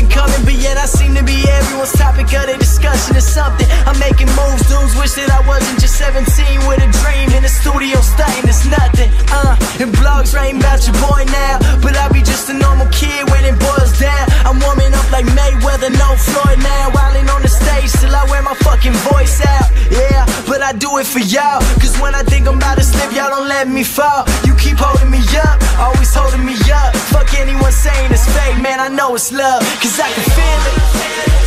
And coming, but yet I seem to be everyone's topic of their discussion or something. I'm making moves, dudes wish that I wasn't just 17 with a dream in the studio stunting, it's nothing. Uh, and blogs writing about your boy now, but I be just a normal kid when it boils down. I'm warming up like Mayweather, no Floyd now, wilding on the stage till I wear my fucking voice out. Yeah, but I do it for y'all, cause when I think I'm about to slip, y'all don't let me fall. You keep holding me up, always holding me up. Fuck anyone saying it's fake, man, I know it's love, cause I can feel it.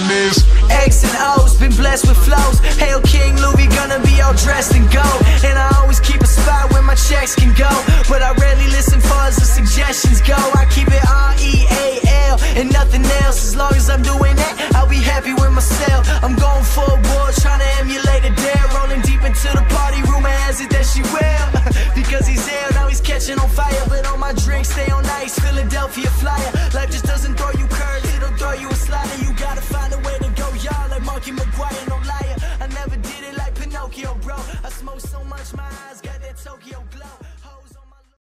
All is X and O's, been blessed with flows. Hail King Louis, gonna be all dressed in gold. And I always keep a spot where my checks can go. But I rarely listen far as the suggestions go. I keep it R E A L and nothing else. As long as I'm doing that, I'll be happy with myself. I'm going for awards, trying to emulate a dare. Rolling deep into the party, rumor has it that she will. because he's ill, now he's catching on fire. But on my drink, stay on ice. Philadelphia flyer. Life just doesn't throw you curves, it'll throw you a slider. You gotta find Marky McGwire, no liar. I never did it like Pinocchio, bro. I smoke so much, my eyes got that Tokyo glow.